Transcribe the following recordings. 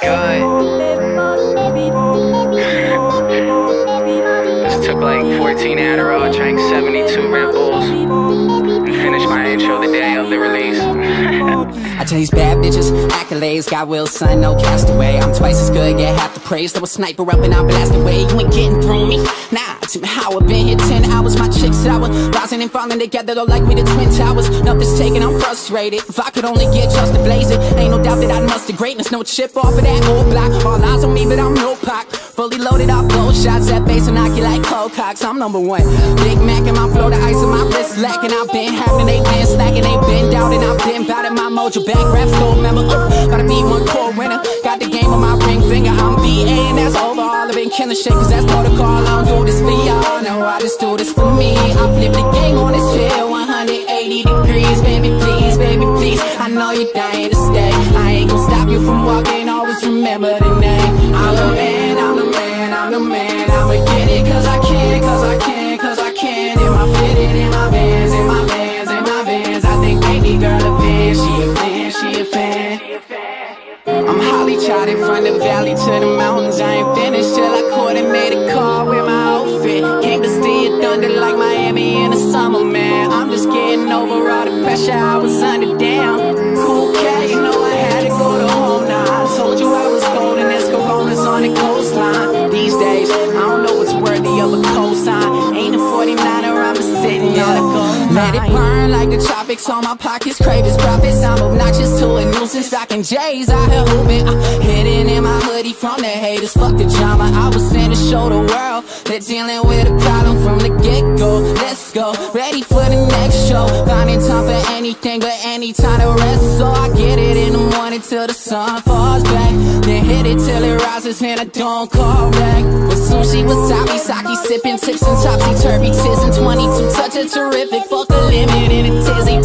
Good. Chase bad bitches, accolades, got will, son, no castaway. I'm twice as good, get half the praise. Throw a sniper up and I blast away. You ain't getting through me. Nah, to how I've been here 10 hours. My chicks sour, rising and falling together, though like we the Twin Towers. Nothing's taken, I'm frustrated. If I could only get just to blaze it, ain't no doubt that I'd muster greatness. No chip off of that old block. All eyes on me, but I'm no pack. Fully loaded off gold shots, that bass and knock you like cold cocks. I'm number one. Big Mac in my flow, the ice in my wrist lacking. I've been having, they been slacking, they been and I've been bout it. My mojo back rap school member. Uh, gotta be one core winner. Got the game on my ring finger. I'm VA, and that's over. All I've been killing shit, cause that's protocol. I don't do this for y'all. No, I just do this for me. I flip the game on this chair 180 degrees. Baby, please, baby, please. I know you're dying to stay. I ain't gonna stop you from walking. Always remember the Charted from the valley to the mountains. I ain't finished till I coordinated a car with my outfit. Came to it thunder like Miami in the summer, man. I'm just getting over all the pressure I was under. Damn, cool cat, you know I had to go to home now. I told you I was golden as Coronas on the coastline. These days, I don't know what's worthy of a cosign. Let it burn like the tropics on my pockets, crave its profits. I'm obnoxious to a nuisance, rocking J's out here hooping. Uh, hidden in my hoodie from the haters, fuck the drama. I was sent to show the world they're dealing with a problem from the get go. Let's go, ready for the next show. Finding time for anything but any time to rest. So I get it in the morning till the sun falls back. Then hit it till it and I don't call back. With sushi, wasabi, sake, sipping tips and topsy turvy tis and 22 touch a terrific. Fuck the limit in a tizzy,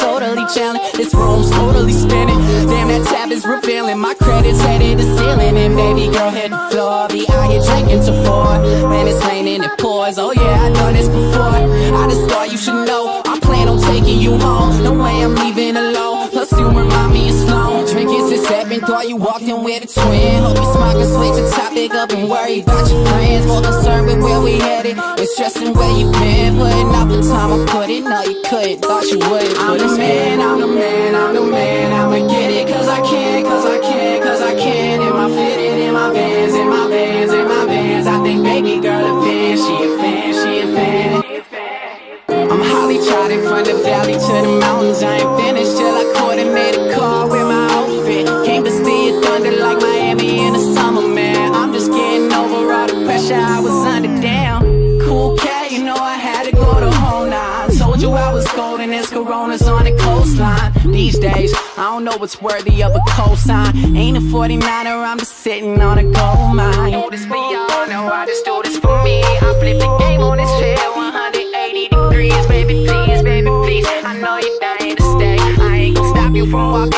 totally challenge. This room's totally spinning. Damn, that tab is revealing. My credits headed to ceiling. And baby girl hit the floor. Be out here drinking to four. Man, it's raining, it pours. Oh yeah, I done this before. I just thought you should know. I plan on taking you home. No way I'm leaving alone. Plus, you remind me it's flown. Drinking since seven. Thought you walked in with twin. Hope you smart can switch the topic up and worry about your friends. More concerned with where we headed. And stressing where you been. Putting out the time I put in. No, you couldn't. Thought you would. I'm the man, I'm the man, I'm the man. I'ma get it cause I can, cause I can, cause I can. In my fitted, in my vans, in my vans, in my vans. I think baby girl a fan. She a fan, she a fan. I'm Holly charted from the valley to the mountains. I ain't finished till I coordinate a car you I was golden as Coronas on the coastline. These days, I don't know what's worthy of a cosign. Ain't a 49er, I'm just sitting on a gold mine. Do this for y'all, no, I just do this for me. I flip the game on this chair 180 degrees, baby, please, baby, please. I know you're dying to stay. I ain't gonna stop you from walking.